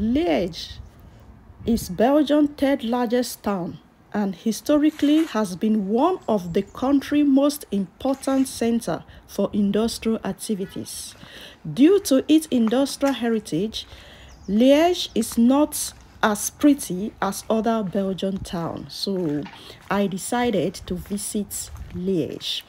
Liège is Belgium's third largest town and historically has been one of the country's most important centers for industrial activities. Due to its industrial heritage, Liège is not as pretty as other Belgian towns, so I decided to visit Liège.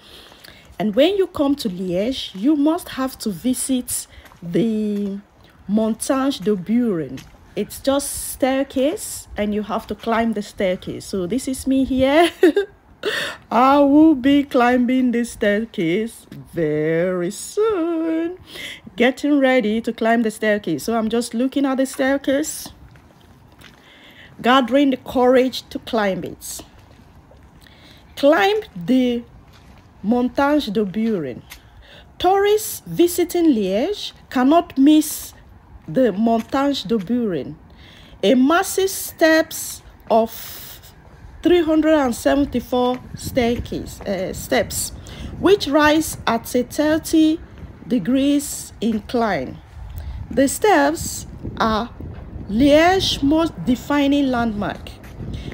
And when you come to Liège, you must have to visit the Montagne de Bueren. It's just staircase and you have to climb the staircase. So this is me here. I will be climbing the staircase very soon. Getting ready to climb the staircase. So I'm just looking at the staircase. Gathering the courage to climb it. Climb the Montagne de Bueren. Tourists visiting Liège cannot miss the Montagne de Bueren, a massive steps of 374 staircase, uh, steps, which rise at a 30 degrees incline. The steps are Liège's most defining landmark.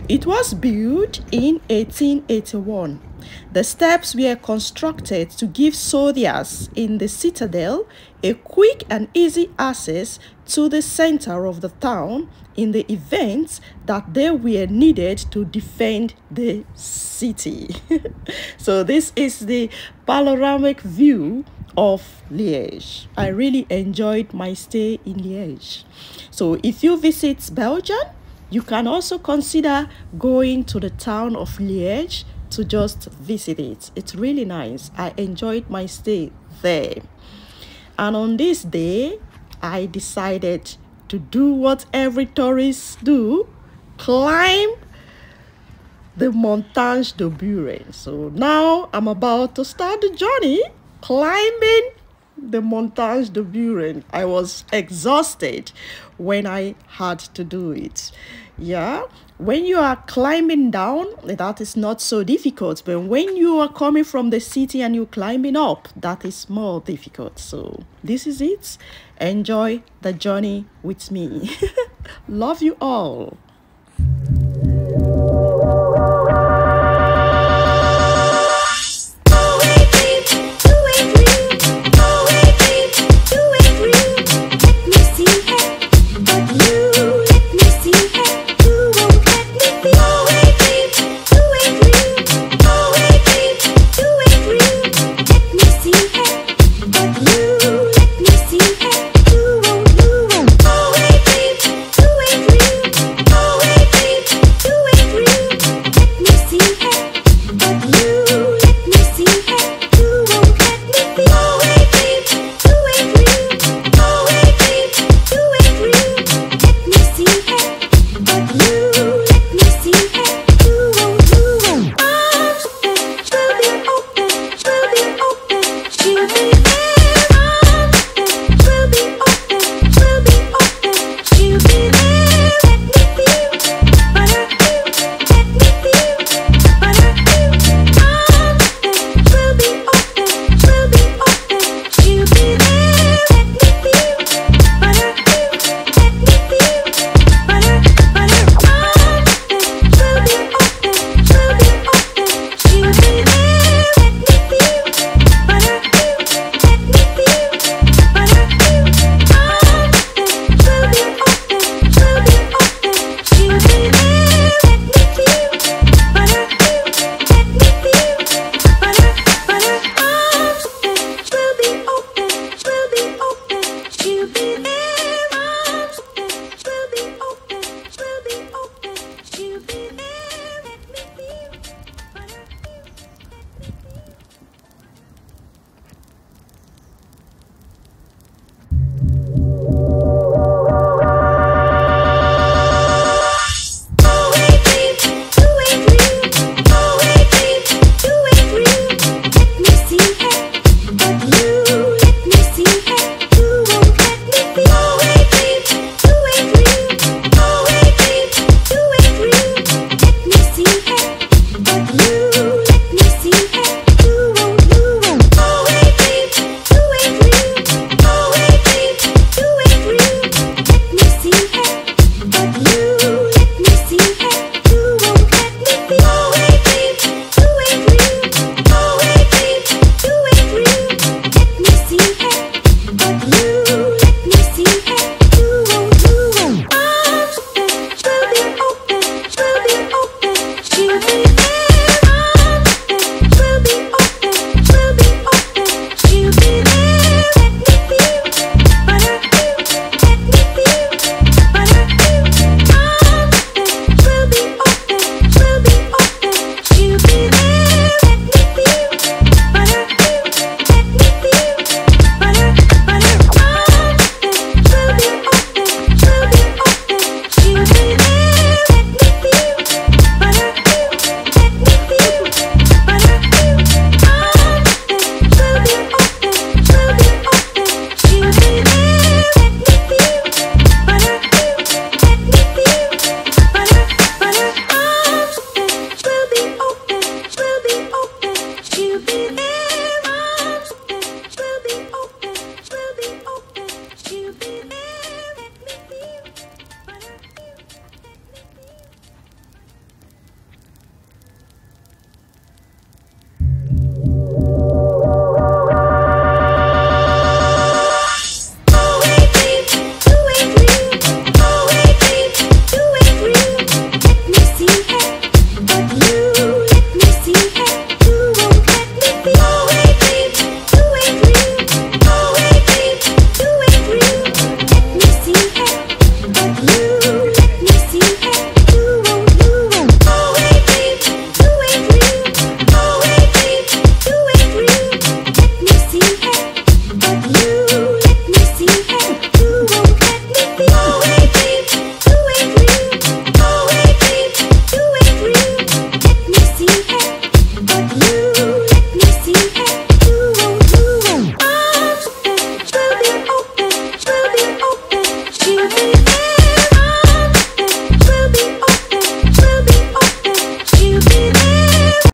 It was built in 1881 the steps were constructed to give soldiers in the citadel a quick and easy access to the center of the town in the event that they were needed to defend the city. so this is the panoramic view of Liège. I really enjoyed my stay in Liège. So if you visit Belgium, you can also consider going to the town of Liège to just visit it. It's really nice. I enjoyed my stay there. And on this day, I decided to do what every tourist do, climb the Montagne de Bueren. So now I'm about to start the journey climbing the Montagne de Bueren. I was exhausted when I had to do it. Yeah, when you are climbing down, that is not so difficult. But when you are coming from the city and you're climbing up, that is more difficult. So this is it. Enjoy the journey with me. Love you all.